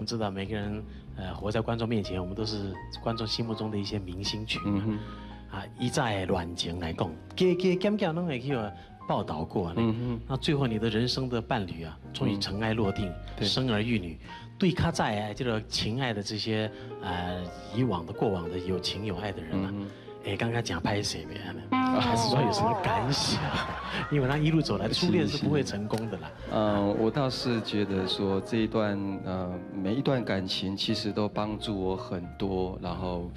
我们知道每个人，呃，活在观众面前，我们都是观众心目中的一些明星群。嗯。啊，一再软情来讲，给给减减拢会去报道过。那最后你的人生的伴侣啊，终于尘埃落定，生儿育女，对他在这个情爱的这些呃以往的过往的有情有爱的人啊。哎，刚刚讲拍谁没？还是说有什么感想？因为他一路走来，初恋是不会成功的啦。嗯，我倒是觉得说这一段呃每一段感情其实都帮助我很多，然后。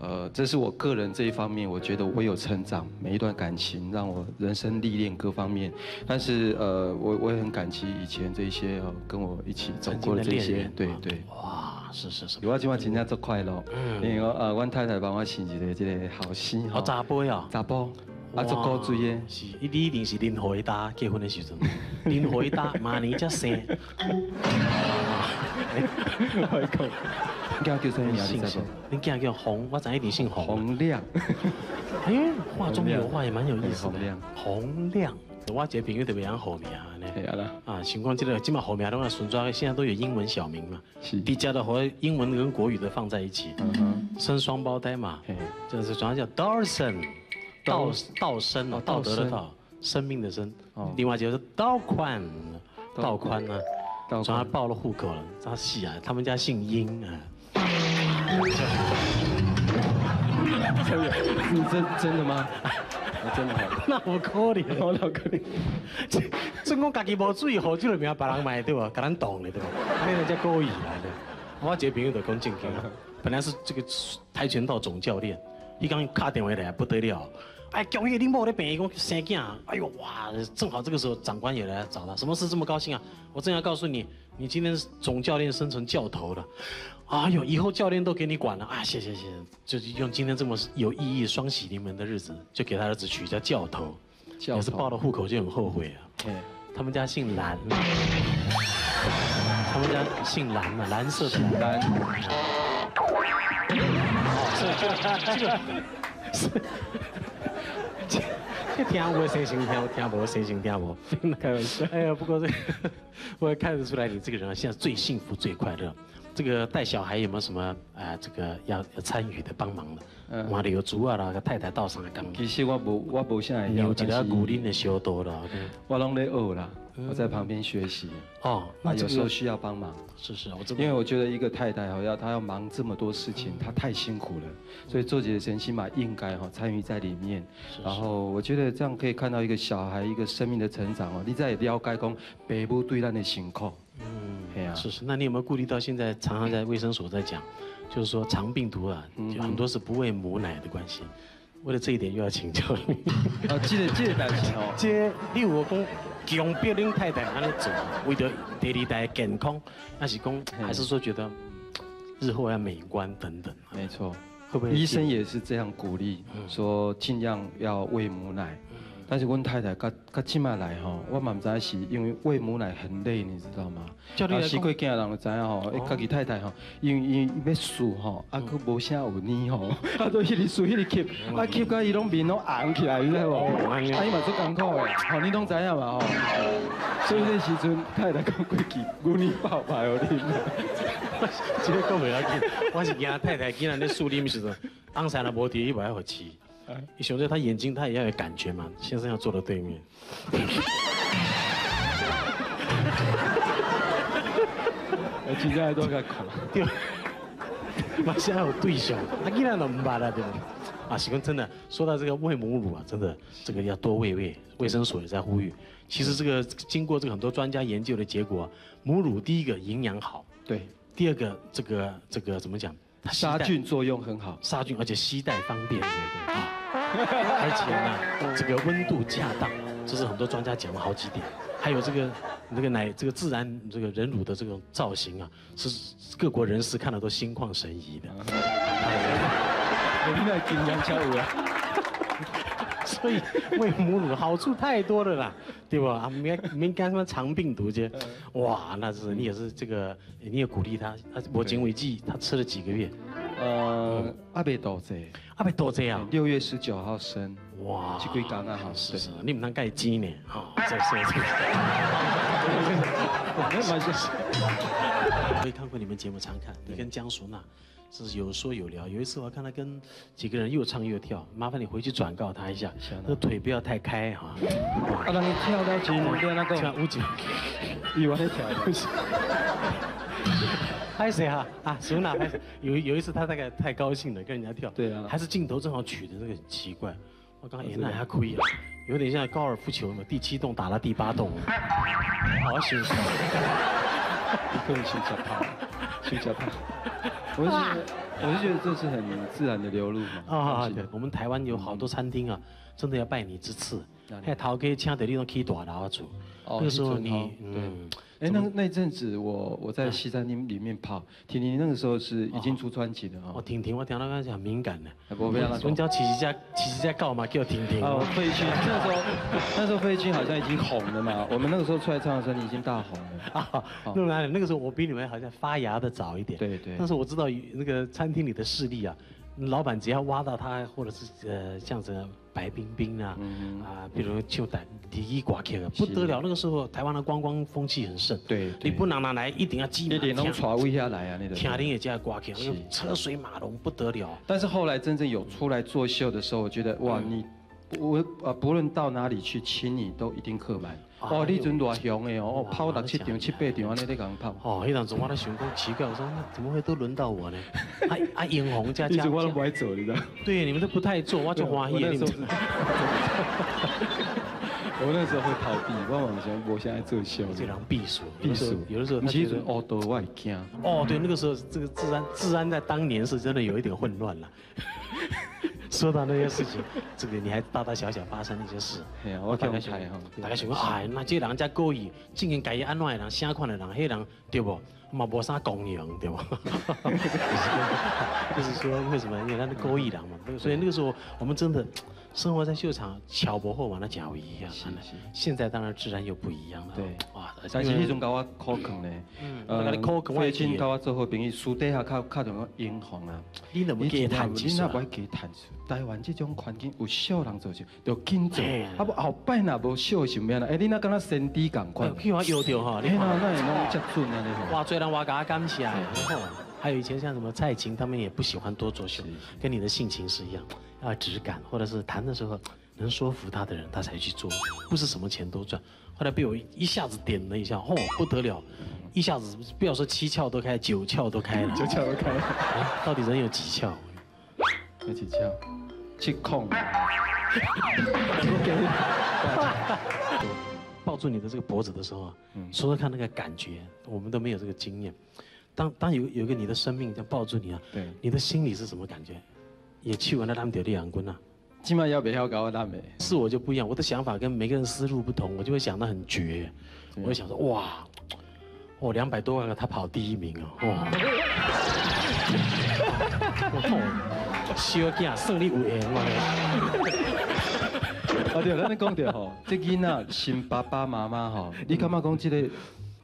呃，这是我个人这一方面，我觉得我有成长。每一段感情让我人生历练各方面，但是呃，我我也很感激以前这些呃跟我一起走过的这些，对对。哇，是是是。我今晚今天做快乐，因为我呃，我太太帮我生一个这个好心。好查甫呀。查甫。啊，做高追的。是，你一定是林回答结婚的时阵。林回答，明年才生。开口。你叫什么名字？你叫叫洪，我知一定姓洪。洪亮。哎，画中有画也蛮有意思的。洪亮。洪亮。我这朋友特别养好名呢。系啊啦。啊，情况这个，起码好名的话，顺抓现在都有英文小名嘛。是。比较的和英文跟国语的放在一起。嗯哼。生双胞胎嘛。就是主要叫 Dawson。道道生哦，道德的道，生命的生。哦。另外就是道宽，道宽呢，主要报了户口了。他细啊，他们家姓殷啊。你 真真的吗？真的好。那我可怜，我老可怜。真讲家己无注意好，就来名别人买对吧？给人挡的对吧？那人家故意来的。我这朋友就讲正经啊，本来是这个跆拳道总教练，伊刚卡电话来不得了。哎，叫月你某的病，一共生囝，哎呦哇！正好这个时候长官也来找他，什么事这么高兴啊？我正要告诉你，你今天总教练升成教头了。哎呦，以后教练都给你管了啊！谢谢谢谢，就是用今天这么有意义、双喜临门的日子，就给他儿子取叫教头。也是报了户口就很后悔啊。对，他们家姓蓝，他们家姓蓝嘛，蓝色的蓝。哦，这个这个是。听我谁心听，听我谁心听我，开玩笑。哎呀，不过这，我也看得出来，你这个人啊，现在最幸福、最快乐。这个带小孩有没有什么啊？这个要要参与的、帮忙的？嗯，我里有主啊，啦个太太到上来干。其实我无，我无啥要，有几个鼓励的小多啦。我拢在学啦，我在旁边学习。哦，那有时候需要帮忙。是是，我因为我觉得一个太太哈，要她要忙这么多事情，她太辛苦了。所以做姐姐起码应该哈参与在里面。然后我觉得这样可以看到一个小孩一个生命的成长哦。你在了解讲北部对咱的情况。是是，那你有没有顾虑到现在常常在卫生所在讲，就是说肠病毒啊，就很多是不喂母奶的关系。为了这一点，又要请教你。啊，记得记得担心哦。这你有讲强迫恁太太安尼做，为了第二代健康，还是讲还是说觉得日后要美观等等？没错，会不会医生也是这样鼓励，说尽量要喂母奶。但是阮太太甲甲即马来吼，我嘛毋知是因为喂母奶很累，你知道吗？啊，死过惊人就知影吼，伊家己太太吼，因为伊要输吼，啊，佫无啥有黏吼，啊，都迄个输迄个吸，啊，吸甲伊拢面拢红起来，你知无？啊，伊嘛做艰苦诶，吼，你拢知影嘛吼？所以那时阵太太讲过去，牛奶泡泡有啉。即 个讲袂要紧，我是惊太太竟然咧输啉时阵，红晒了无伫，伊袂晓互吃。你想着他眼睛，他也要有感觉嘛。先生要坐到对面。我今天还多个口。对。马上有对象，他竟然都唔捌了，对不？啊，喜欢真的说到这个喂母乳啊，真的这个要多喂喂。卫生所也在呼吁。其实这个经过这个很多专家研究的结果，母乳第一个营养好，对。第二个这个这个怎么讲？杀菌作用很好，杀菌而且携带方便，对对啊，而且呢，这个温度恰当，这是很多专家讲了好几点。还有这个那个奶，这个自然这个人乳的这种造型啊，是各国人士看了都心旷神怡的。我们来金江跳舞啊。所以喂母乳好处太多了啦，对吧？啊，没没干什么肠病毒去，哇，那是你也是这个，你也鼓励他。他我经纬剂，他吃了几个月？呃，阿贝多这，阿贝多这啊。六月十九号生，哇，去归港那好是是，你们能盖几年？好，这是。那蛮像。我也 看过你们节目，常看。你跟江淑娜是有说有聊。有一次我看他跟几个人又唱又跳，麻烦你回去转告他一下，那个腿不要太开哈。啊，让你跳到前面那个。跳五九，以为在跳。拍谁哈？啊，淑娜拍谁？有有一次他大概太高兴了，跟人家跳。对啊。还是镜头正好取的这个很奇怪。我刚刚演那还可以啊，有点像高尔夫球嘛，第七洞打了第八洞。好喜对。不能去脚踏，去脚踏。我是觉得，我是觉得这是很自然的流露嘛。啊，对，我们台湾有好多餐厅啊，真的要拜你之赐。还头家请到你种去大楼住。那个时候你，嗯。哎，那那阵子我我在西餐厅里面跑，婷婷那个时候是已经出专辑了哦。婷婷，我听到刚才很敏感的。不不要我们叫琪琪家，琪琪家告嘛，叫婷婷。哦，费玉清那时候，那时候费玉清好像已经红了嘛。我们那个时候出来唱的时候，你已经大红了。啊，那么那个时候我比你们好像发芽的早一点。对对。但是我知道那个餐厅里的势力啊。老板只要挖到他，或者是呃，像这白冰冰啊，啊，比如就带第一挂客了，不得了。那个时候台湾的观光风气很盛，对，你不拿拿来，一定要挤满。一点能传位下来啊，那个。天庭也加挂客，车水马龙不得了。但是后来真正有出来做秀的时候，我觉得哇，你我呃，不论到哪里去，请你都一定客满。哦，你阵偌凶的哦，跑六七场、七八场安尼在讲跑。哦，迄阵时我咧想讲奇怪，我说那怎么会都轮到我呢？啊啊，英红加加。一直我都不爱做，你知道？对，你们都不太做，我就 欢喜。我那时候会逃避，我往前，我现在做秀。这人避暑，避暑。有的时候他其实哦，都我会惊。哦，对，那个时候这个治安，治安在当年是真的有一点混乱了。说到那些事情，这个你还大大小小发生那些事，我大概想，大概想讲，哎，那这人家故意，竟然改安怎的人，啥款的人，迄人对不？嘛无啥功用，对不？就是说，为什么？因为他是故意人嘛，所以那个时候我们真的。生活在秀场，巧薄后往那脚一样。是是。现在当然自然又不一样了。对。哇，但是迄种搞我可坑呢。嗯。呃，飞亲搞我做好朋友，私底下靠靠着我英雄啊。你怎么给谈出？你那不爱给谈出？台湾这种环境有小人做就要紧做。啊不后摆那无小什么样啦？哎，你那跟他身体共款。譬我摇着哈，你看那也弄遮准啊，你。哇，最让我感感谢。还有以前像什么蔡琴，他们也不喜欢多作秀，跟你的性情是一样。要质感，或者是谈的时候能说服他的人，他才去做，不是什么钱都赚。后来被我一下子点了一下，嚯，不得了，一下子不要说七窍都开，九窍都开了。九窍都开了。到底人有几窍？有几窍？七孔。抱住你的这个脖子的时候啊，说说看那个感觉，我们都没有这个经验。当当有有一个你的生命这样抱住你啊，对，你的心里是什么感觉？也去完了他们掉的阳棍啊，起码要不要搞大美？是我就不一样，我的想法跟每个人思路不同，我就会想得很绝。我就想说，哇，哦，两百多万个他跑第一名哦，哦，小囝胜利五言嘛。啊对，咱你讲到吼，这囡仔新爸爸妈妈吼，你感觉讲这个？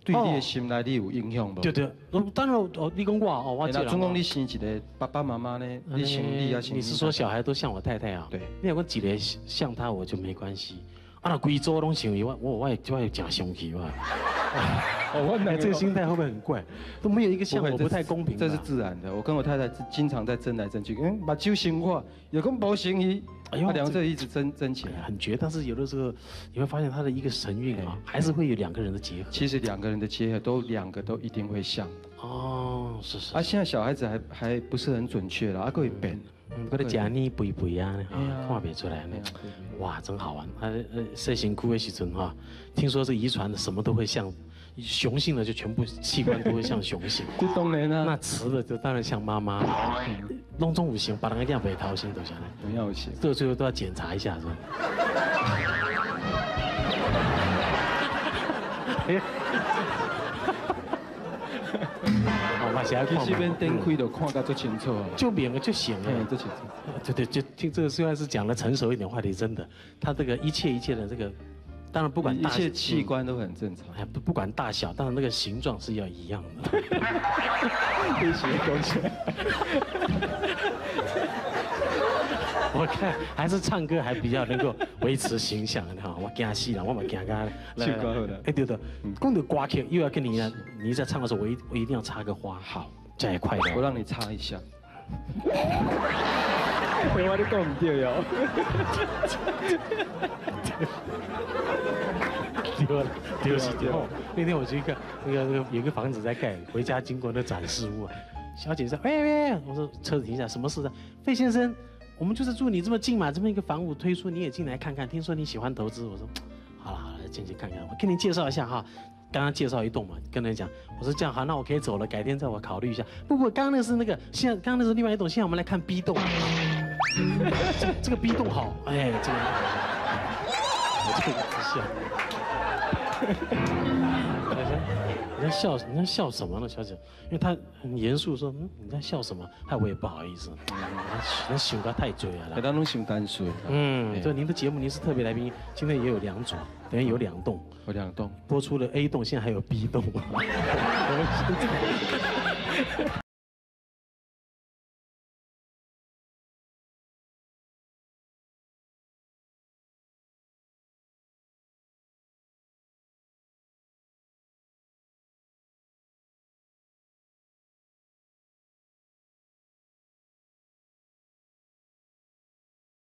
对你的心内你有影响不？对对，当然哦，你讲我哦，我讲。总共你生一个爸爸妈妈呢？你生你啊？你是说小孩都像我太太啊？对。你如果几个像他，我就没关系。啊，那贵州拢像伊，我我我也就会讲生气哇。哦，我这个心态会不会很怪？都没有一个像我不太公平。这是自然的。我跟我太太经常在争来争去，嗯，把酒醒化，有跟不行伊。哎呦，两个这一直争争起来，很绝。但是有的时候你会发现他的一个神韵啊，还是会有两个人的结合。其实两个人的结合都两个都一定会像。哦，是是。啊，现在小孩子还还不是很准确了，啊，可以变。嗯，我的假你不不啊，看不出来呢。哇，真好玩。啊呃，射辛苦的时阵哈，听说是遗传的，什么都会像。雄性的就全部器官都会像雄性，这当然啦。那雌的就当然像妈妈。弄中五行，把那个样北掏心都下来。不要行，这最后都要检查一下，是吧？好 嘛，现在这边灯开都看到最清楚。就明了就行了，最清楚。对对，就听这个虽然是讲的成熟一点话题，真的，他这个一切一切的这个。当然，不管一切器官都很正常。哎，不不管大小，当然那个形状是要一样的。哈哈哈哈哈。我看还是唱歌还比较能够维持形象的，哈，我惊死了，我嘛惊噶。去歌了。哎，对的，讲到歌曲又要跟你，你在唱的时候，我一我一定要插个花，好，这样也快点。我让你插一下。我你讲唔对哟。丢了，丢是丢。那天我去看那个那个有个房子在盖，回家经过那展示物啊，小姐说：“喂喂，我说车子停下，什么事？费先生，我们就是住你这么近嘛，这么一个房屋推出，你也进来看看。听说你喜欢投资，我说 好了好了，进去看看。我给你介绍一下哈，刚刚介绍一栋嘛，跟人讲，我说这样好，那我可以走了，改天再我考虑一下。不不，刚刚那是那个，现在刚刚那是另外一栋，现在我们来看 B 栋。这个 B 栋好，哎，这个我这个笑。你在笑，你在笑什么呢，小姐？因为他很严肃说，嗯，你在笑什么？害我也不好意思，那想得太嘴了。大家拢想干水。嗯，对，您的节目您是特别来宾，今天也有两组，等于有两栋，有两栋，播出了 A 栋，现在还有 B 栋。